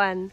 one.